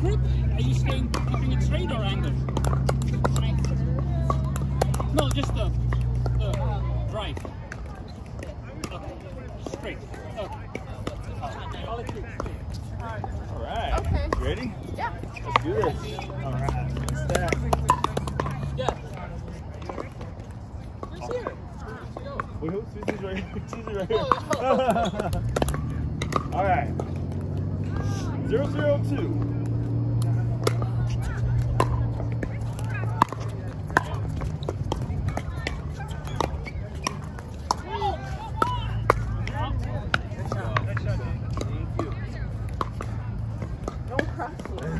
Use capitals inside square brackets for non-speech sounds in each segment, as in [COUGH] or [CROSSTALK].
grip? Are you staying, keeping it straight or angled? No, just the, the drive. Okay. Straight. Okay. All right. Okay. You ready? Yeah. Let's do this. All right. Stack. Yeah. Who's here? Wait, who? Susie's right here. [LAUGHS] Susie's right here. [LAUGHS] [LAUGHS] Oh. All right. Zero zero two.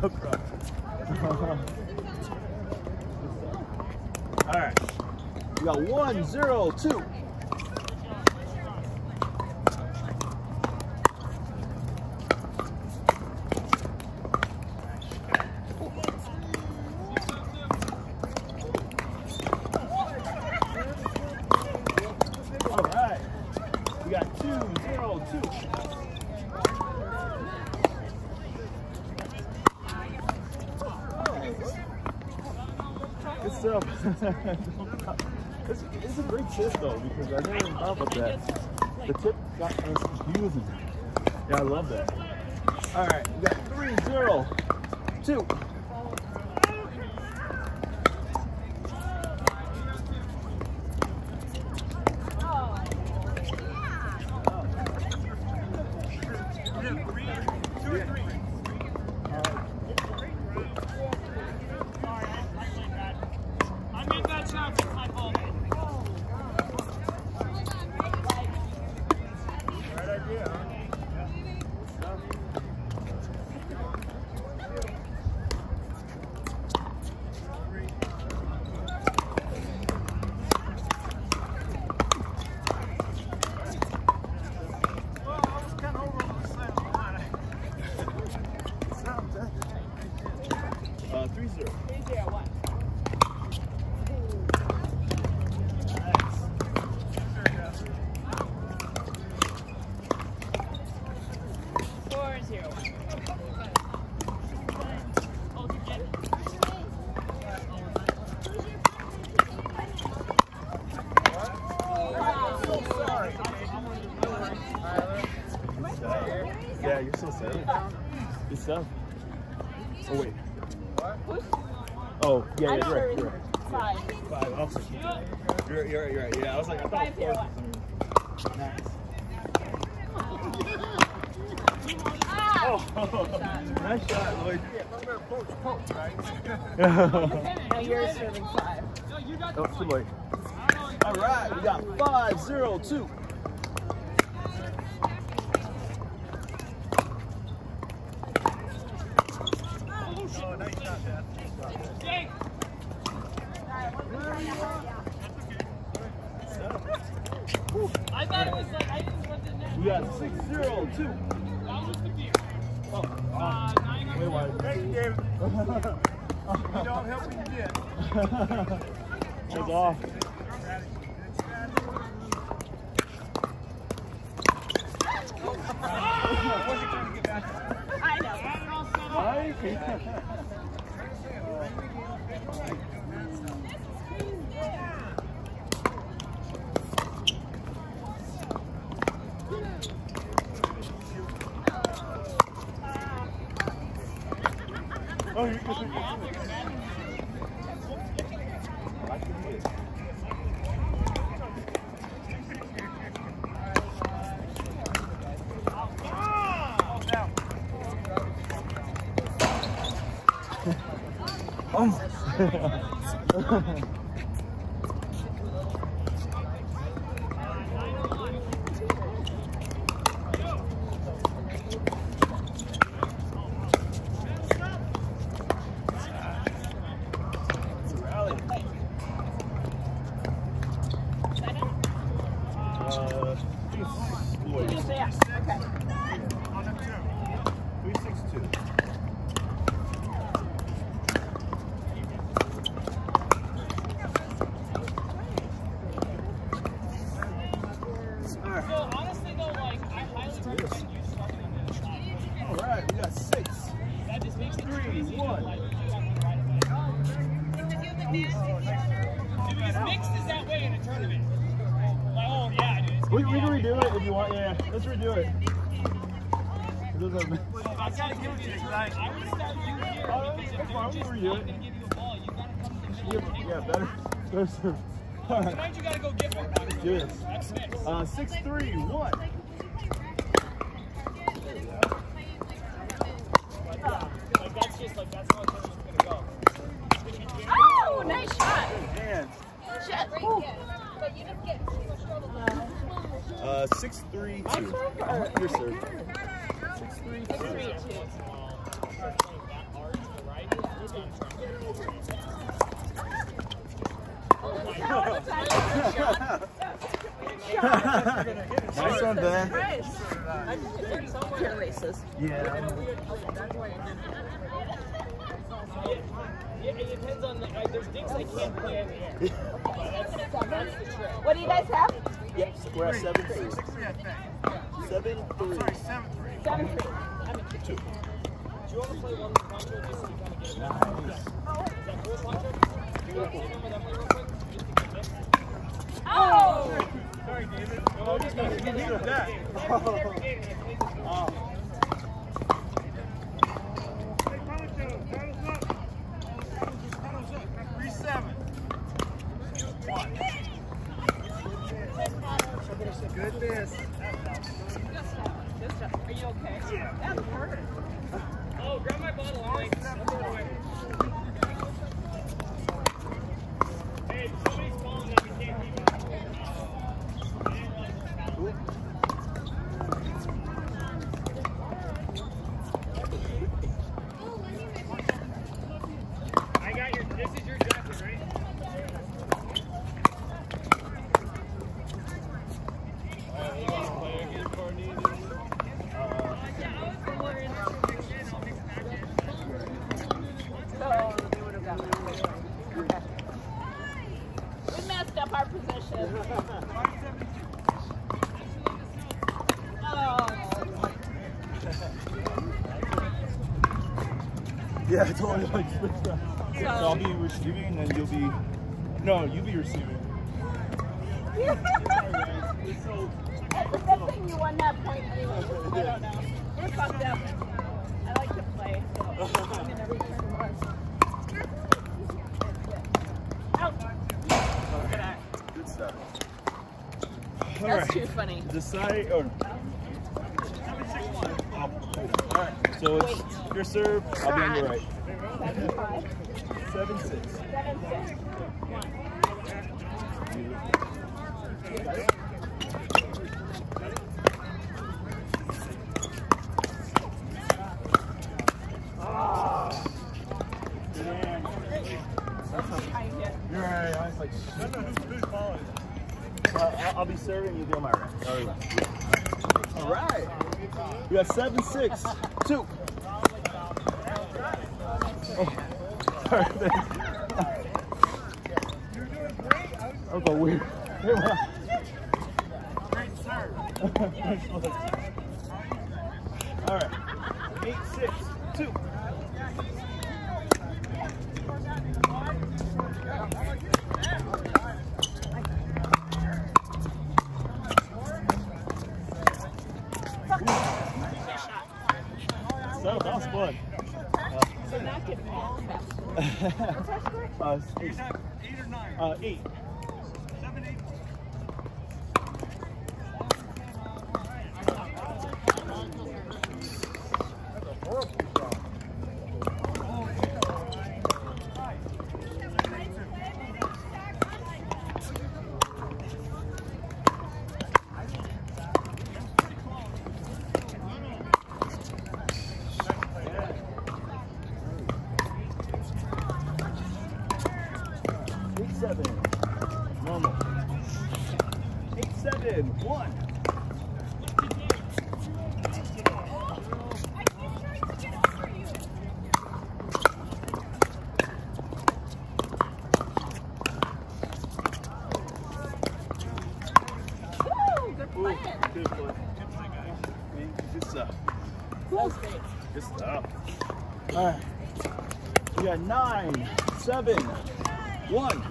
Problem. [LAUGHS] No. All right. We got one zero two. All right. We got two zero two. Good stuff. It's, it's a great tip though because I never thought about that. The tip got us confusing. Yeah, I love that. All right, we got three zero two. Yeah, you're so sad. Good stuff. Oh wait. Oh yeah, yeah, you're right. You're right. five. Five. Sorry. You're, you're right. You're right. Yeah, I was like, I thought four one. was something. Nice. [LAUGHS] Oh, [LAUGHS] nice shot, Lloyd. Yeah, remember approach, poke, right? now you're serving five. oh, too late. All right, we got five zero two. I thought it was like, I didn't want the net. We got six zero two. That was the beer. Oh, Uh, nine wait, why? Thank you, David. You don't help when you get. It's [LAUGHS] off. I know. Nice. [LAUGHS] [LAUGHS] Oh, [LAUGHS] [LAUGHS] [LAUGHS] Floyd. Just okay. On number two. Three six two. one. Oh, nice. Dude, he's mixed redo it if you want. Yeah, let's redo it. It doesn't- I gotta give it to you. I would start you here Oh, because if they're just not redo it. gonna give you a ball, you gotta come to the Yeah, middle yeah, better. Better serve. All right, Tonight you gotta go get one. Box. do this. That's mixed. Uh, six, three, one. Like that's just like that's how a gonna go. Oh, nice shot. And Shit. But you didn't get uh, six, three, two. Uh, Your serve. Six, three, two. three, two. nice one, Ben. Pure races. Yeah. Yeah, it depends on the, like, there's things I can't play in the air. What do you guys have? Yep, we're at seven, three. Six three, I think. Seven, three. Sorry, seven three. Seven three. I'm in Two. Do you want to play one contra just so you kind of get it? Nice. Is that cool, contra? Do you want to play number that way real quick? Just to get mixed? Oh! Sorry, David. Oh, just gonna give you that. [LAUGHS] Oh. Hey, Poncho, paddles up. Paddles up. Three seven. One. Goodness. Are you okay? Yeah. Oh, grab my bottle. Hey, somebody's calling that we can't keep it. I got your, this is your jacket, right? So they would have gotten it. Okay. We messed up our position. Oh. [LAUGHS] Yeah, I totally like switch that. So I'll be receiving and then you'll be. No, you'll be receiving. [LAUGHS] it's a good thing you won that point anyway. I don't know. We're fucked up. I like to play, so I'm gonna return to Mars. Out. Look at that. Good stuff. That's Alright. Funny. Decide. Or, Alright, so it's your serve. I'll be on your right. Seven six. seven six, one. You're right. I was like, I I'll, be serving. Be on my right. All right. Right. We got seven, six, two. Oh, doing was [LAUGHS] That was a weird. Great [LAUGHS] serve. All right. Eight, six, two. So that was fun. So not get all [LAUGHS] that. What's our score? Uh, Eight, eight. eight or nine? Uh, eight. Seven, eight. That's a horrible shot. Eight, seven. Normal. Eight, seven, one. Woo! They're Ooh, playing. good play. Good play, guys. Good stuff. That's great. Good stuff. All right. We got nine, seven, one.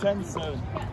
Ten seven.